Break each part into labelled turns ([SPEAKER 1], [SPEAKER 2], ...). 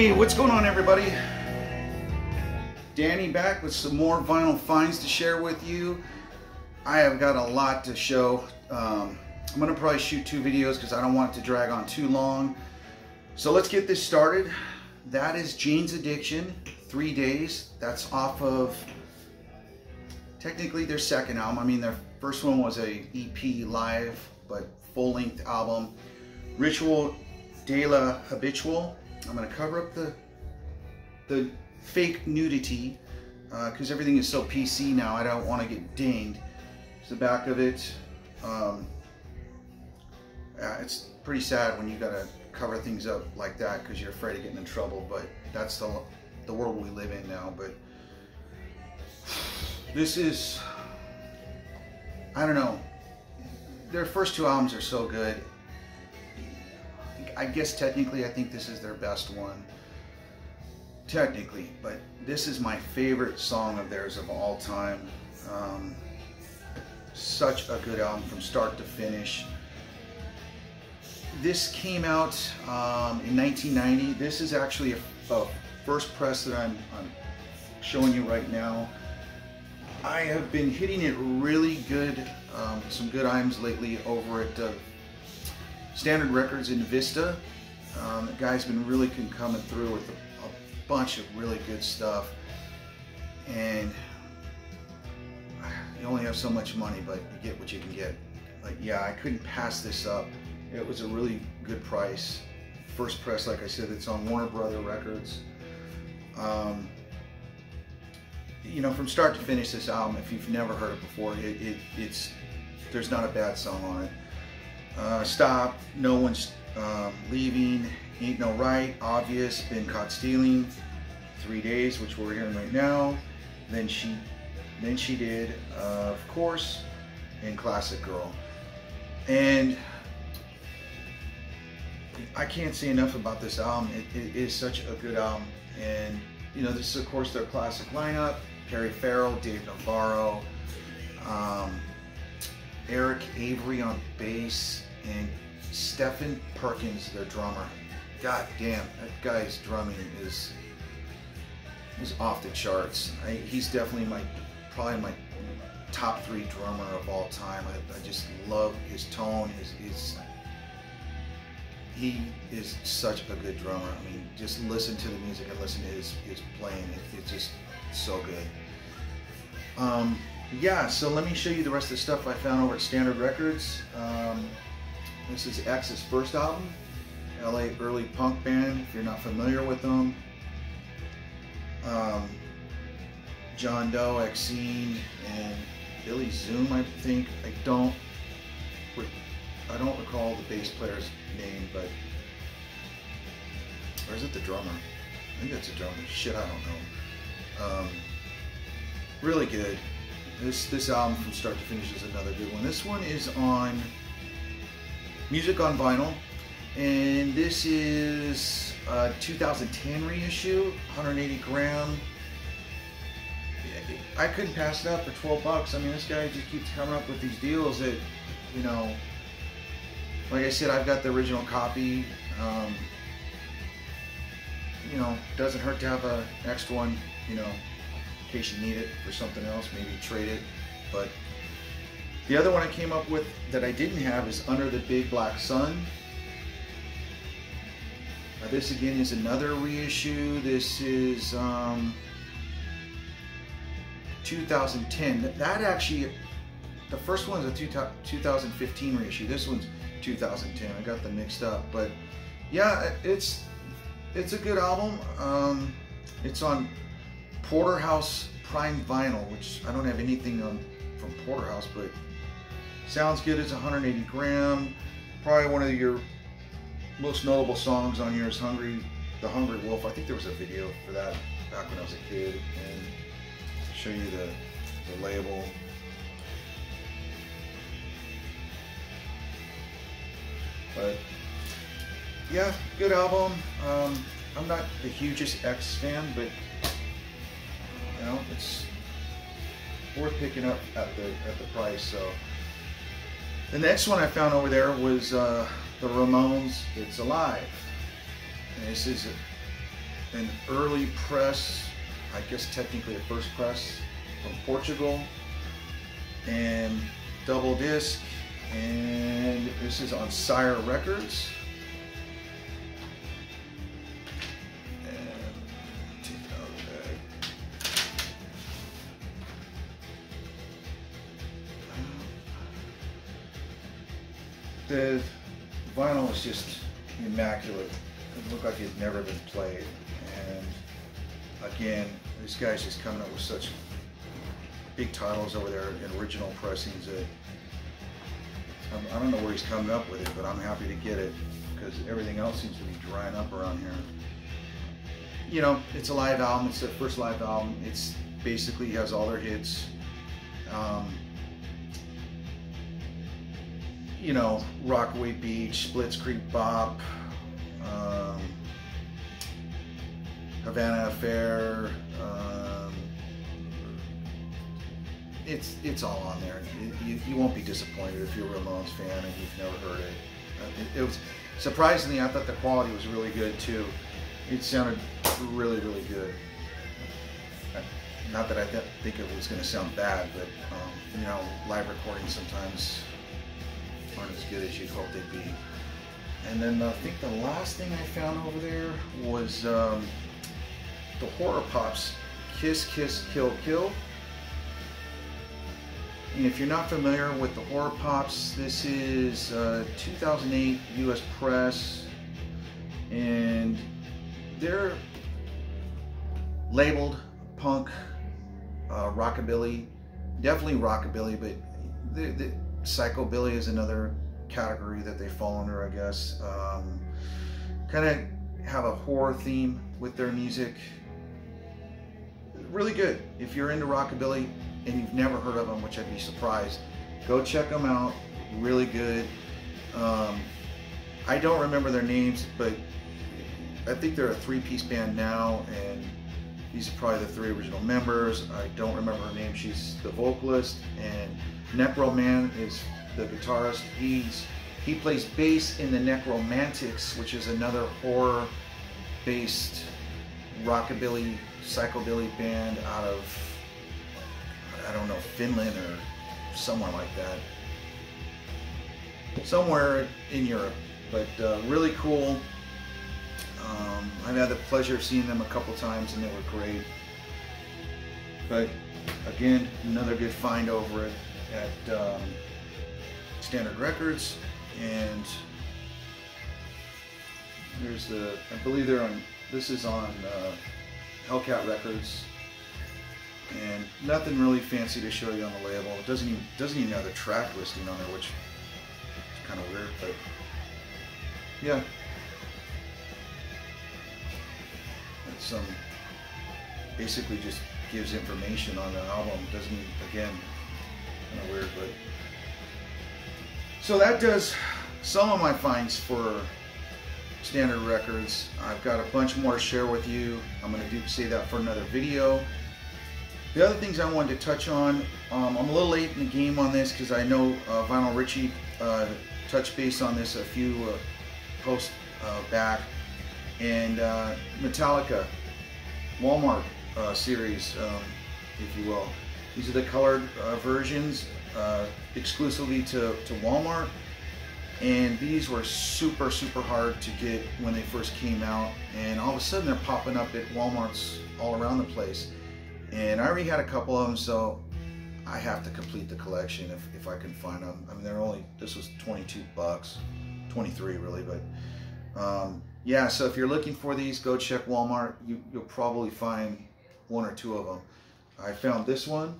[SPEAKER 1] Hey, what's going on everybody? Danny back with some more vinyl finds to share with you. I have got a lot to show. Um, I'm gonna probably shoot two videos because I don't want it to drag on too long. So let's get this started. That is Jane's Addiction, Three Days. That's off of, technically their second album. I mean, their first one was a EP live, but full-length album. Ritual de la Habitual. I'm gonna cover up the, the fake nudity because uh, everything is so PC now. I don't want to get dinged. It's the back of it. Um, it's pretty sad when you gotta cover things up like that because you're afraid of getting in trouble. But that's the the world we live in now. But this is I don't know. Their first two albums are so good. I guess technically, I think this is their best one technically, but this is my favorite song of theirs of all time. Um, such a good album from start to finish. This came out um, in 1990. This is actually a, a first press that I'm, I'm, showing you right now. I have been hitting it really good, um, some good items lately over at uh, Standard Records in Vista. Um, the guy's been really coming through with a bunch of really good stuff. And you only have so much money, but you get what you can get. Like, yeah, I couldn't pass this up. It was a really good price. First press, like I said, it's on Warner Brother Records. Um, you know, from start to finish, this album, if you've never heard it before, it, it it's there's not a bad song on it. Uh, Stop, No One's um, Leaving, Ain't No Right, Obvious, Been Caught Stealing, Three Days, which we're hearing right now. Then she, then she did, uh, of course, in Classic Girl. And I can't say enough about this album. It, it is such a good album. And, you know, this is, of course, their classic lineup. Perry Farrell, Dave Navarro, um, Eric Avery on bass, and Stephen Perkins, their drummer god damn, that guy's drumming is is off the charts. I, he's definitely my probably my top three drummer of all time. I, I just love his tone. His, his he is such a good drummer. I mean, just listen to the music and listen to his his playing. It, it's just so good. Um, yeah, so let me show you the rest of the stuff I found over at Standard Records. Um, this is X's first album. LA early punk band, if you're not familiar with them. Um, John Doe, Exene, and Billy Zoom, I think. I don't, I don't recall the bass player's name, but, or is it the drummer? I think that's a drummer. Shit, I don't know. Um, really good. This this album from start to finish is another good one. This one is on Music on Vinyl and this is a 2010 reissue 180 gram. I couldn't pass it up for 12 bucks. I mean this guy just keeps coming up with these deals that you know like I said I've got the original copy um, you know doesn't hurt to have a next one you know in case you need it for something else maybe trade it but the other one I came up with that I didn't have is Under the Big Black Sun uh, this again is another reissue. This is um, 2010. That actually, the first one's a 2015 reissue. This one's 2010. I got them mixed up, but yeah, it's it's a good album. Um, it's on Porterhouse Prime Vinyl, which I don't have anything on from Porterhouse, but sounds good. It's 180 gram. Probably one of your most notable songs on here is Hungry, The Hungry Wolf. I think there was a video for that back when I was a kid. And show you the, the label. But yeah, good album. Um, I'm not the hugest X fan, but you know, it's worth picking up at the at the price. So the next one I found over there was uh, the Ramones, It's Alive. And this is an early press, I guess technically a first press from Portugal, and double disc, and this is on Sire Records. The vinyl is just immaculate. It looked like it had never been played. And again, this guy's just coming up with such big titles over there in original pressings that um, I don't know where he's coming up with it, but I'm happy to get it because everything else seems to be drying up around here. You know, it's a live album. It's their first live album. It's basically has all their hits. Um, you know, Rockaway Beach, Blitzkrieg Bop, um, Havana Affair. Um, it's it's all on there. You, you, won't be disappointed if you're a Ramones fan and you've never heard it. Uh, it. It was surprisingly, I thought the quality was really good too. It sounded really really good. Not that I th- think it was going to sound bad, but um, you know, live recordings sometimes aren't as good as you'd hope they'd be. And then I think the last thing I found over there was um, the Horrorpops Kiss Kiss Kill Kill. And if you're not familiar with the Horrorpops, this is uh, 2008 US Press, and they're labeled punk, uh, rockabilly, definitely rockabilly, but the, the psychobilly is another category that they fall under, I guess. Um, kind of have a horror theme with their music. Really good. If you're into rockabilly and you've never heard of them, which I'd be surprised, go check them out. Really good. Um, I don't remember their names, but I think they're a three-piece band now, and these are probably the three original members. I don't remember her name. She's the vocalist, and Nekroman is the guitarist. He's he plays bass in the Nekromantix, which is another horror-based rockabilly, psychobilly band out of I don't know Finland or somewhere like that, somewhere in Europe. But uh, really cool. Um, I've had the pleasure of seeing them a couple times, and they were great. But again, another good find over it at um, Standard Records, and there's the I believe they're on. This is on uh, Hellcat Records, and nothing really fancy to show you on the label. It doesn't even doesn't even have the track listing on there, which is kind of weird, but yeah. It's um basically just gives information on the album. Doesn't again kind of weird, but so that does some of my finds for Standard Records. I've got a bunch more to share with you. I'm going to do say that for another video. The other things I wanted to touch on, um, I'm a little late in the game on this because I know uh, Vinyl Richie uh, touched base on this a few uh, posts uh, back, and uh, Metallica Walmart uh, series, um, if you will. These are the colored uh, versions uh, exclusively to, to Walmart. And these were super, super hard to get when they first came out. And all of a sudden they're popping up at Walmarts all around the place. And I already had a couple of them, so I have to complete the collection if, if I can find them. I mean, they're only, this was 22 bucks, 23 really, but um, yeah, so if you're looking for these, go check Walmart. You, you'll probably find one or two of them. I found this one.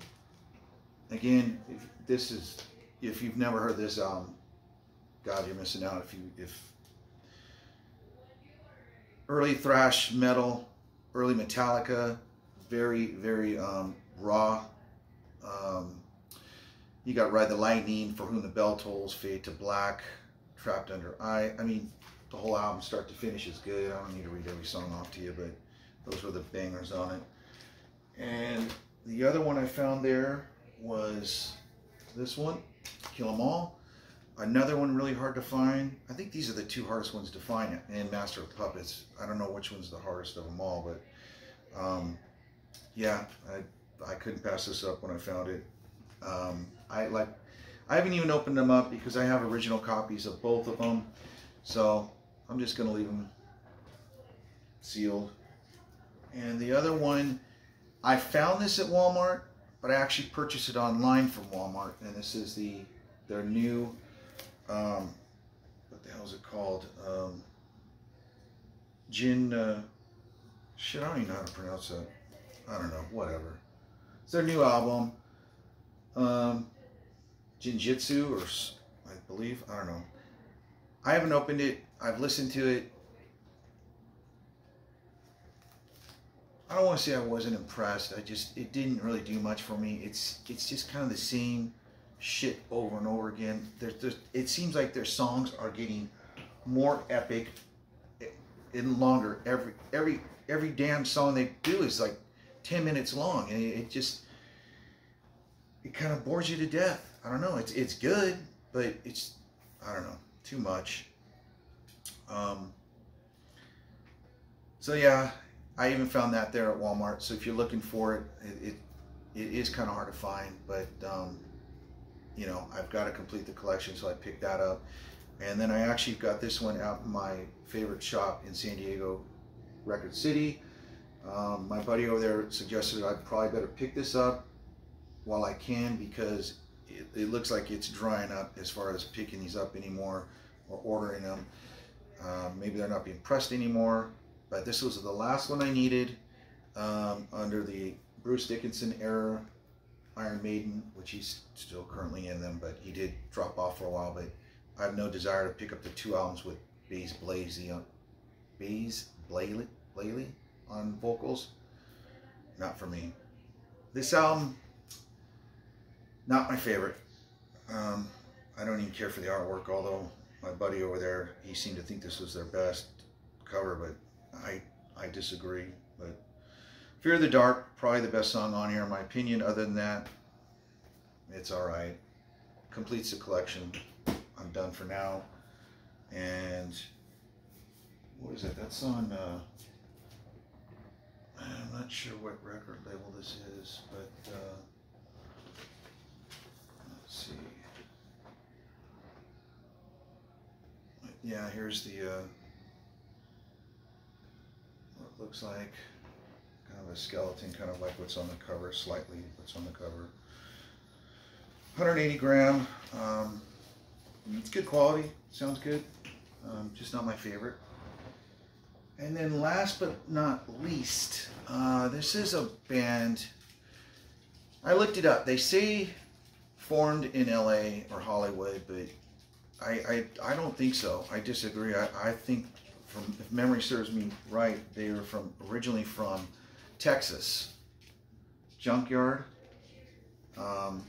[SPEAKER 1] Again, if this is if you've never heard this album, God, you're missing out. If you if early thrash metal, early Metallica, very very um, raw. Um, you got Ride the Lightning, For Whom the Bell Tolls, Fade to Black, Trapped Under Ice. I mean, the whole album, start to finish, is good. I don't need to read every song off to you, but those were the bangers on it. And the other one I found there was this one, Kill 'Em All. Another one really hard to find. I think these are the two hardest ones to find in Master of Puppets. I don't know which one's the hardest of them all, but um, yeah, I, I couldn't pass this up when I found it. Um, I like, I haven't even opened them up because I have original copies of both of them. So I'm just gonna leave them sealed. And the other one, I found this at Walmart, but I actually purchased it online from Walmart. And this is the their new, um, what the hell is it called? Um, Jin, uh, shit, I don't even know how to pronounce that. I don't know, whatever. It's their new album. Um, Jinjitsu, or I believe, I don't know. I haven't opened it. I've listened to it. I don't want to say I wasn't impressed. I just it didn't really do much for me. It's it's just kind of the same shit over and over again. There's, it seems like their songs are getting more epic and longer. Every every every damn song they do is like ten minutes long, and it, it just it kind of bores you to death. I don't know. It's it's good, but it's I don't know too much. Um, so yeah, I even found that there at Walmart. So if you're looking for it, it, it, it is kind of hard to find, but um, you know, I've got to complete the collection, so I picked that up. And then I actually got this one in my favorite shop in San Diego, Record City. Um, my buddy over there suggested I'd probably better pick this up while I can because it, it, looks like it's drying up as far as picking these up anymore or ordering them. Um, maybe they're not being pressed anymore but this was the last one I needed um, under the Bruce Dickinson era Iron Maiden, which he's still currently in them, but he did drop off for a while. But I have no desire to pick up the two albums with Bass Blazy on Bass Blaley, Blaley on vocals. Not for me. This album, not my favorite. Um, I don't even care for the artwork, although my buddy over there, he seemed to think this was their best cover, but I I disagree, but Fear the Dark, probably the best song on here in my opinion. Other than that, it's all right. Completes the collection. I'm done for now. And what is it? That's on. Uh, I'm not sure what record label this is, but uh, let's see. Yeah, here's the. Uh, looks like. Kind of a skeleton, kind of like what's on the cover, slightly what's on the cover. 180 gram. Um, it's good quality. Sounds good. Um, just not my favorite. And then last but not least, uh, this is a band. I looked it up. They say formed in LA or Hollywood, but I, I, I don't think so. I disagree. I, I think from if memory serves me right, they were from originally from Texas. Junkyard. Um,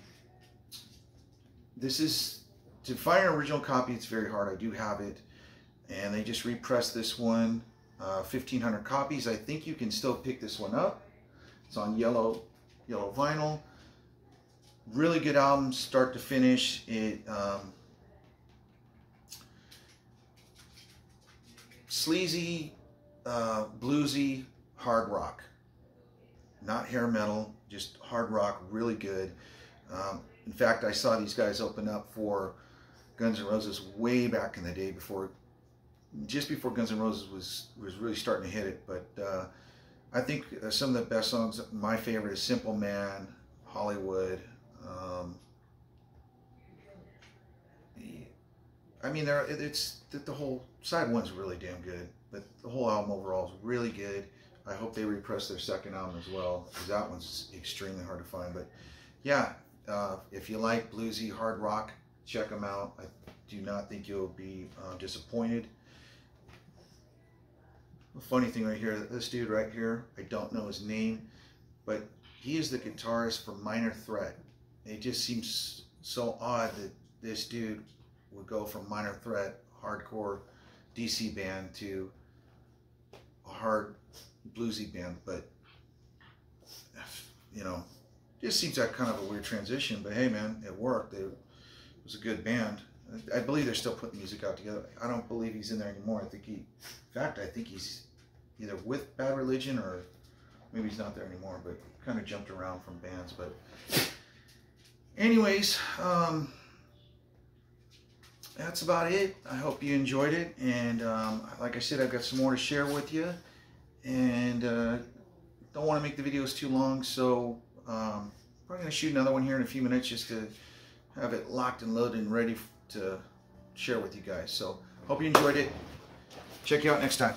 [SPEAKER 1] this is to find an original copy. It's very hard. I do have it, and they just repressed this one. Uh, 1,500 copies. I think you can still pick this one up. It's on yellow, yellow vinyl. Really good album, start to finish. It um, sleazy, uh, bluesy, hard rock. Not hair metal, just hard rock, really good. Um, in fact, I saw these guys open up for Guns N' Roses way back in the day before, just before Guns N' Roses was, was really starting to hit it. But uh, I think uh, some of the best songs, my favorite is Simple Man, Hollywood. Um, I mean, there it's the whole side one's really damn good, but the whole album overall is really good. I hope they repress their second album as well, because that one's extremely hard to find. But yeah, uh, if you like bluesy hard rock, check them out. I do not think you'll be uh, disappointed. The funny thing right here, this dude right here, I don't know his name, but he is the guitarist for Minor Threat. It just seems so odd that this dude would go from minor threat, hardcore DC band to a hard bluesy band, but you know, just seems like kind of a weird transition. But hey, man, it worked. It was a good band. I believe they're still putting music out together. I don't believe he's in there anymore. I think he, in fact, I think he's either with Bad Religion or maybe he's not there anymore. But kind of jumped around from bands. But anyways, um, that's about it. I hope you enjoyed it. And um, like I said, I've got some more to share with you. And uh, don't want to make the videos too long, so um, probably going to shoot another one here in a few minutes just to have it locked and loaded and ready to share with you guys. So hope you enjoyed it. Check you out next time.